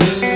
you.